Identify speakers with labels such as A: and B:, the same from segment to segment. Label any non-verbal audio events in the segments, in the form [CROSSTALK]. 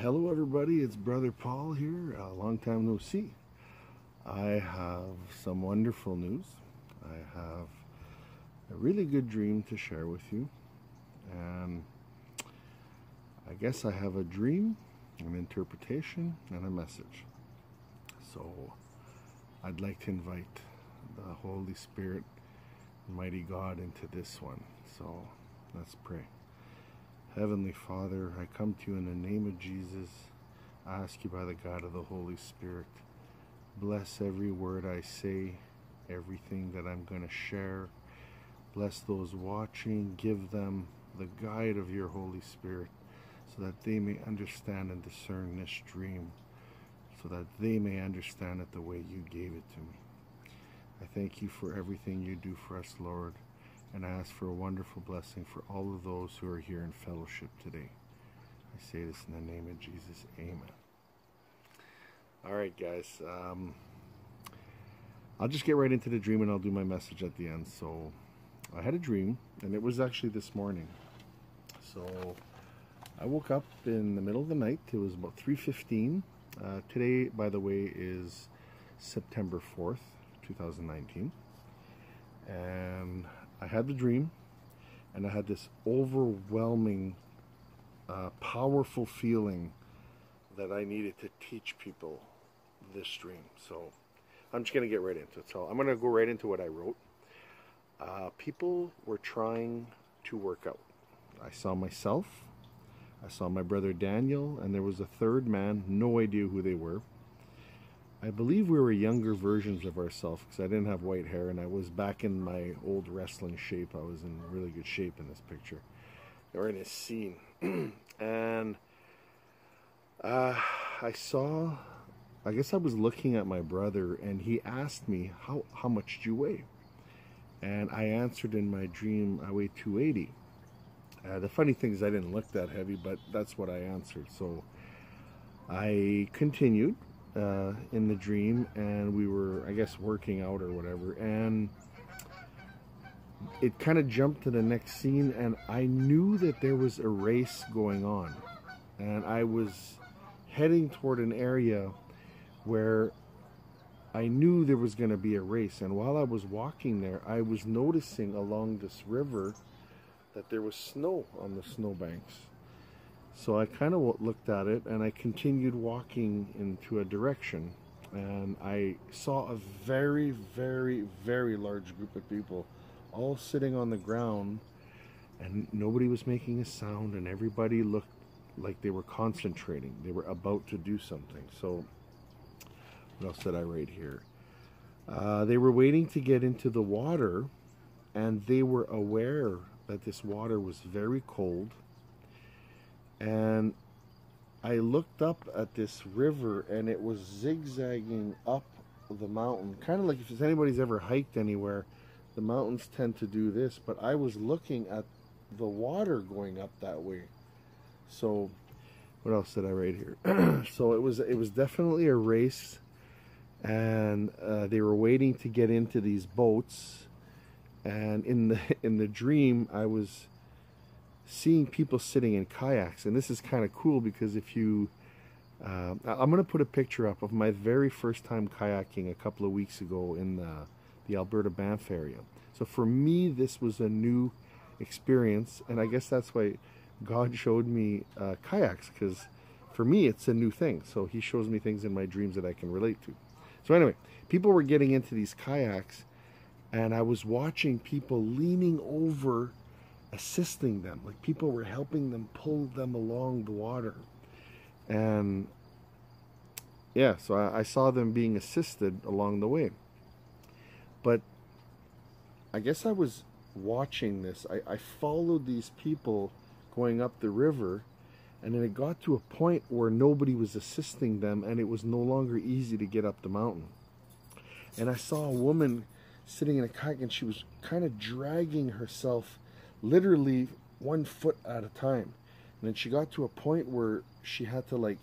A: Hello, everybody. It's Brother Paul here. A long time no see. I have some wonderful news. I have a really good dream to share with you. And I guess I have a dream, an interpretation, and a message. So I'd like to invite the Holy Spirit, Mighty God, into this one. So let's pray. Heavenly Father, I come to you in the name of Jesus. I ask you by the God of the Holy Spirit, bless every word I say, everything that I'm going to share. Bless those watching, give them the guide of your Holy Spirit so that they may understand and discern this dream, so that they may understand it the way you gave it to me. I thank you for everything you do for us, Lord and I ask for a wonderful blessing for all of those who are here in fellowship today. I say this in the name of Jesus. Amen. All right, guys. Um, I'll just get right into the dream and I'll do my message at the end. So, I had a dream, and it was actually this morning. So, I woke up in the middle of the night. It was about 3.15. Uh, today, by the way, is September 4th, 2019. And I had the dream, and I had this overwhelming, uh, powerful feeling that I needed to teach people this dream. So I'm just going to get right into it. So I'm going to go right into what I wrote. Uh, people were trying to work out. I saw myself, I saw my brother Daniel, and there was a third man, no idea who they were. I believe we were younger versions of ourselves because I didn't have white hair and I was back in my old wrestling shape. I was in really good shape in this picture or in this scene. [CLEARS THROAT] and uh, I saw, I guess I was looking at my brother and he asked me, How, how much do you weigh? And I answered in my dream, I weigh 280. Uh, the funny thing is, I didn't look that heavy, but that's what I answered. So I continued uh, in the dream, and we were, I guess, working out or whatever, and it kind of jumped to the next scene, and I knew that there was a race going on, and I was heading toward an area where I knew there was going to be a race, and while I was walking there, I was noticing along this river that there was snow on the snowbanks so I kind of looked at it and I continued walking into a direction and I saw a very, very, very large group of people all sitting on the ground and nobody was making a sound and everybody looked like they were concentrating. They were about to do something. So what else did I write here? Uh, they were waiting to get into the water and they were aware that this water was very cold and I looked up at this river and it was zigzagging up the mountain. Kind of like if anybody's ever hiked anywhere the mountains tend to do this but I was looking at the water going up that way. So what else did I write here? [CLEARS THROAT] So it was it was definitely a race and uh, they were waiting to get into these boats. And in the [LAUGHS] in the dream I was seeing people sitting in kayaks. And this is kind of cool because if you, uh, I'm going to put a picture up of my very first time kayaking a couple of weeks ago in the, the Alberta Banff area. So for me, this was a new experience. And I guess that's why God showed me uh, kayaks because for me, it's a new thing. So he shows me things in my dreams that I can relate to. So anyway, people were getting into these kayaks and I was watching people leaning over assisting them. Like people were helping them pull them along the water. And yeah, so I, I, saw them being assisted along the way. But I guess I was watching this. I, I followed these people going up the river. And then it got to a point where nobody was assisting them and it was no longer easy to get up the mountain. And I saw a woman sitting in a kayak and she was kind of dragging herself literally one foot at a time. And then she got to a point where she had to like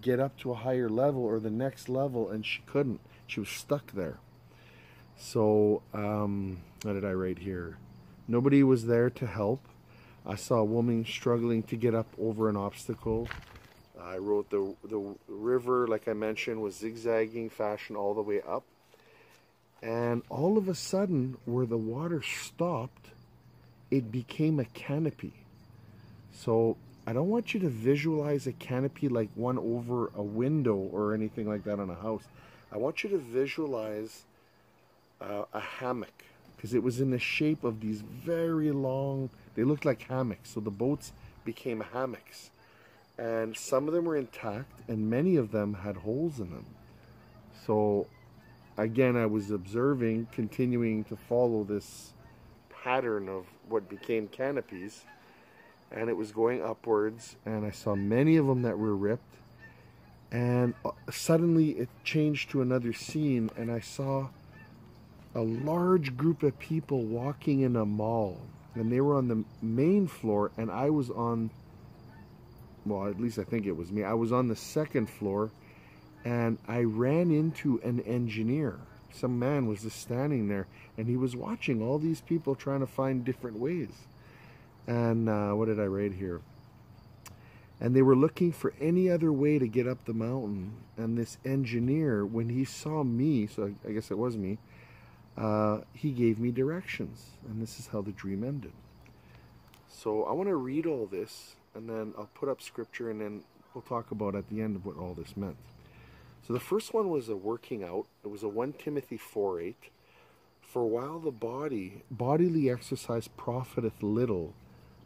A: get up to a higher level or the next level and she couldn't. She was stuck there. So, um, what did I write here? Nobody was there to help. I saw a woman struggling to get up over an obstacle. I wrote the the river, like I mentioned, was zigzagging fashion all the way up, and all of a sudden, where the water stopped, it became a canopy. So I don't want you to visualize a canopy like one over a window or anything like that on a house. I want you to visualize uh, a hammock because it was in the shape of these very long, they looked like hammocks. So the boats became hammocks. And some of them were intact, and many of them had holes in them. So, again, I was observing, continuing to follow this pattern of what became canopies and it was going upwards and I saw many of them that were ripped and uh, suddenly it changed to another scene and I saw a large group of people walking in a mall and they were on the main floor and I was on well at least I think it was me I was on the second floor and I ran into an engineer some man was just standing there and he was watching all these people trying to find different ways. And uh, what did I write here? And they were looking for any other way to get up the mountain. And this engineer when he saw me so I guess it was me uh, he gave me directions. And this is how the dream ended. So I want to read all this and then I'll put up scripture and then we'll talk about at the end of what all this meant so the first one was a working out it was a 1 Timothy 4 8 for while the body bodily exercise profiteth little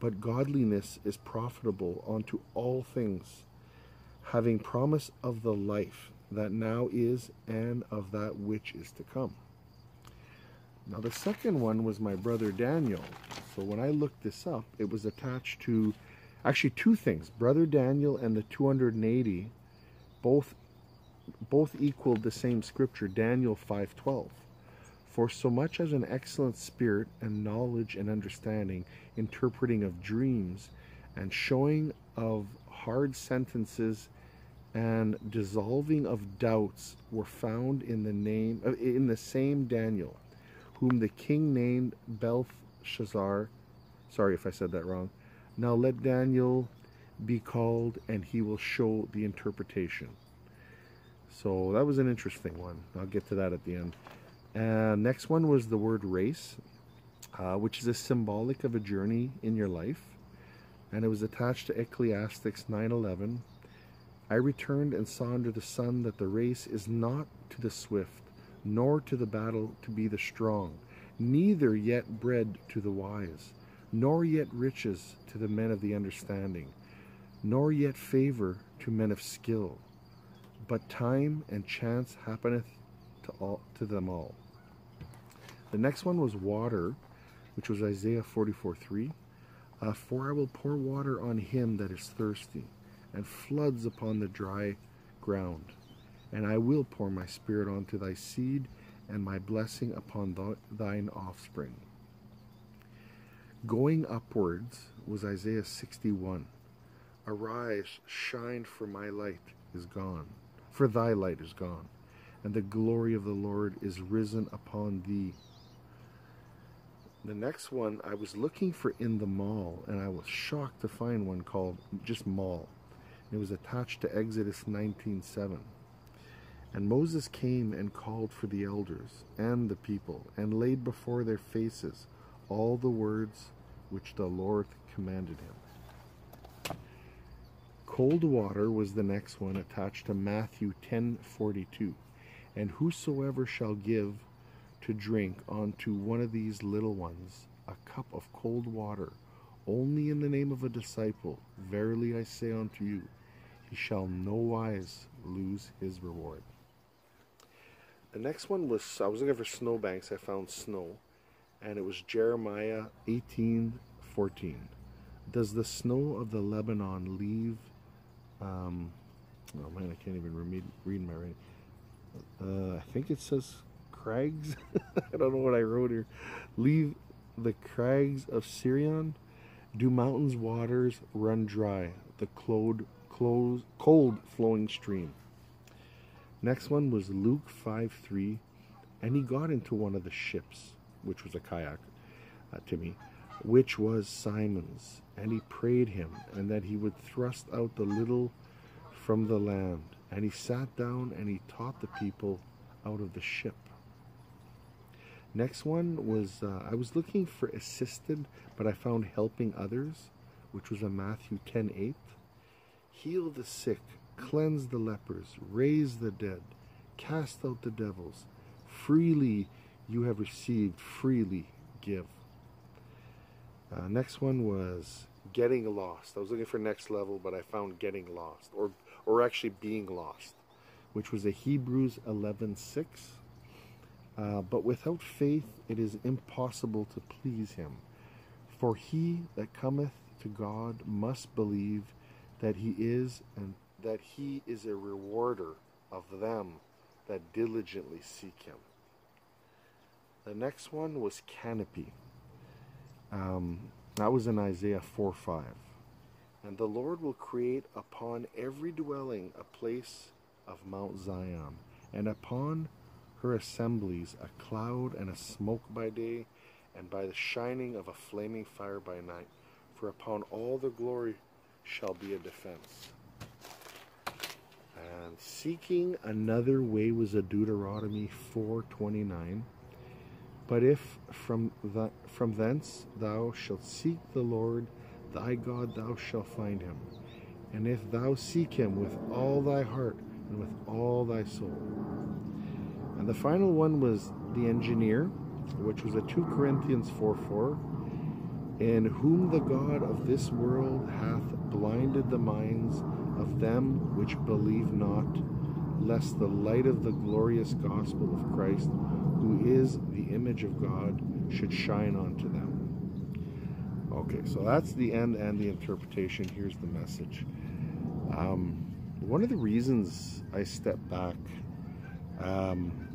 A: but godliness is profitable unto all things, having promise of the life that now is and of that which is to come. Now, the second one was my brother Daniel. So, when I looked this up, it was attached to actually two things Brother Daniel and the 280 both both equaled the same scripture daniel 5.12 for so much as an excellent spirit and knowledge and understanding, interpreting of dreams, and showing of hard sentences and dissolving of doubts were found in the name uh, in the same Daniel, whom the king named Belshazzar. Sorry if I said that wrong. Now let Daniel be called, and he will show the interpretation. So that was an interesting one. I'll get to that at the end. Uh, next one was the word race, uh, which is a symbolic of a journey in your life. And it was attached to Ecclesiastes 9.11. I returned and saw under the sun that the race is not to the swift, nor to the battle to be the strong, neither yet bread to the wise, nor yet riches to the men of the understanding, nor yet favor to men of skill, but time and chance happeneth to all to them all. The next one was water, which was Isaiah 44 3. Uh, For I will pour water on him that is thirsty, and floods upon the dry ground. And I will pour my spirit onto thy seed, and my blessing upon th- thine offspring. Going upwards was Isaiah 61. Arise, shine, for my light is gone, for thy light is gone, and the glory of the Lord is risen upon thee. The next one I was looking for in the mall, and I was shocked to find one called just Mall. It was attached to Exodus 19:7. And Moses came and called for the elders and the people, and laid before their faces all the words which the Lord commanded him. Cold water was the next one attached to Matthew 10:42. And whosoever shall give to drink unto one of these little ones a cup of cold water, only in the name of a disciple, verily I say unto you, he shall no wise lose his reward. The next one was I was looking for snowbanks. I found snow, and it was Jeremiah eighteen fourteen. Does the snow of the Lebanon leave? Um, oh man, I can't even read, read my writing. Uh, I think it says crags. [LAUGHS] I don't know what I wrote here. Leave the crags of Sirion. Do mountains' waters run dry? The cold, close, cold flowing stream. Next one was Luke 5 3. And he got into one of the ships, which was a kayak uh, to me, which was Simon's. And he prayed him, and that he would thrust out the little from the land. And he sat down and he taught the people out of the ship. Next one was uh, I was looking for assisted, but I found helping others, which was a Matthew 10 8. Heal the sick, cleanse the lepers, raise the dead, cast out the devils. Freely you have received, freely give. Uh, next one was getting lost. I was looking for next level, but I found getting lost, or or actually being lost, which was a Hebrews 11:6. Uh, but without faith, it is impossible to please Him. For he that cometh to God must believe that He is, and that He is a rewarder of them that diligently seek Him. The next one was canopy. Um, that was in Isaiah 4 5. And the Lord will create upon every dwelling a place of Mount Zion, and upon her assemblies a cloud and a smoke by day, and by the shining of a flaming fire by night. For upon all the glory shall be a defense. And seeking another way was a Deuteronomy 429. But if from the, from thence thou shalt seek the Lord thy God, thou shalt find him. And if thou seek him with all thy heart and with all thy soul. And the final one was the engineer, which was a 2 Corinthians 4 4. In whom the God of this world hath blinded the minds of them which believe not, lest the light of the glorious gospel of Christ, who is the image of God, should shine onto them. Okay, so that's the end and the interpretation. Here's the message. Um, one of the reasons I stepped back, um,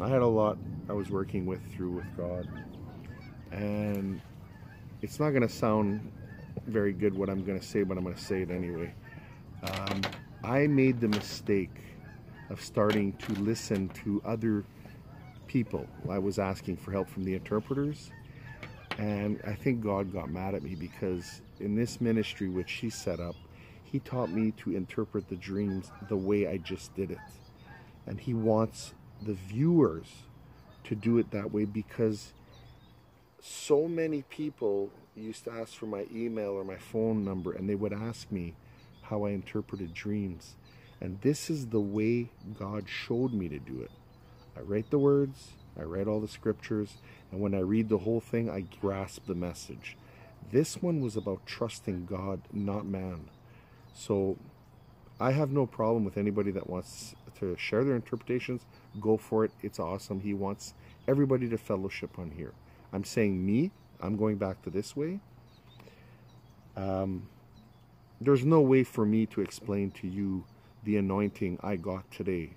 A: I had a lot I was working with through with God, and it's not going to sound very good what I'm going to say, but I'm going to say it anyway. Um, I made the mistake of starting to listen to other people. I was asking for help from the interpreters, and I think God got mad at me because in this ministry which He set up, He taught me to interpret the dreams the way I just did it. And He wants the viewers to do it that way because so many people used to ask for my email or my phone number and they would ask me how I interpreted dreams. And this is the way God showed me to do it. I write the words, I write all the scriptures, and when I read the whole thing, I grasp the message. This one was about trusting God, not man. So I have no problem with anybody that wants to share their interpretations. Go for it. It's awesome. He wants everybody to fellowship on here. I'm saying me, I'm going back to this way. Um, there's no way for me to explain to you the anointing I got today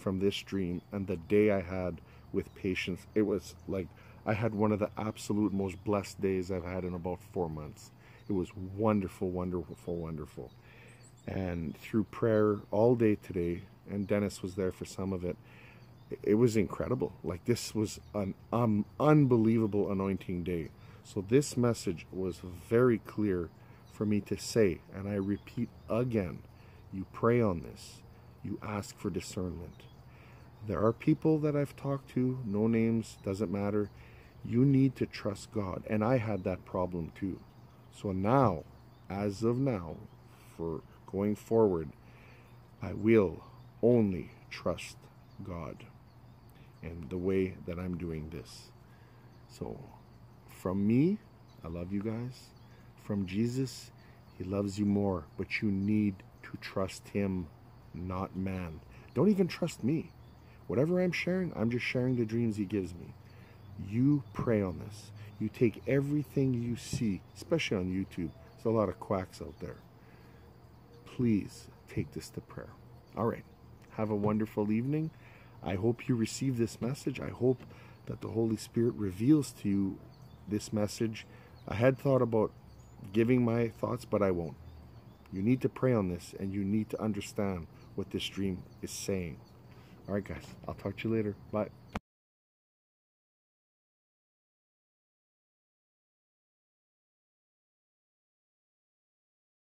A: from this dream and the day I had with patience. It was like I had one of the absolute most blessed days I've had in about four months. It was wonderful, wonderful, wonderful. And through prayer all day today, and Dennis was there for some of it, it was incredible. Like this was an um, unbelievable anointing day. So this message was very clear for me to say, and I repeat again, you pray on this, you ask for discernment. There are people that I've talked to, no names, doesn't matter. You need to trust God. And I had that problem too. So now, as of now, for going forward, I will only trust God and the way that I'm doing this. So, from me, I love you guys. From Jesus, He loves you more, but you need to trust Him, not man. Don't even trust me. Whatever I'm sharing, I'm just sharing the dreams He gives me. You pray on this. You take everything you see, especially on YouTube. There's a lot of quacks out there. Please take this to prayer. All right. Have a wonderful evening. I hope you receive this message. I hope that the Holy Spirit reveals to you this message. I had thought about giving my thoughts, but I won't. You need to pray on this and you need to understand what this dream is saying. All right, guys. I'll talk to you later. Bye.